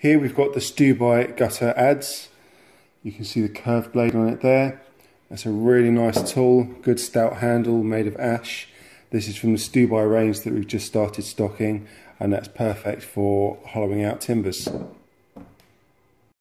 Here we've got the Stubai Gutter adze. You can see the curved blade on it there. That's a really nice tool, good stout handle made of ash. This is from the Stubai range that we've just started stocking and that's perfect for hollowing out timbers.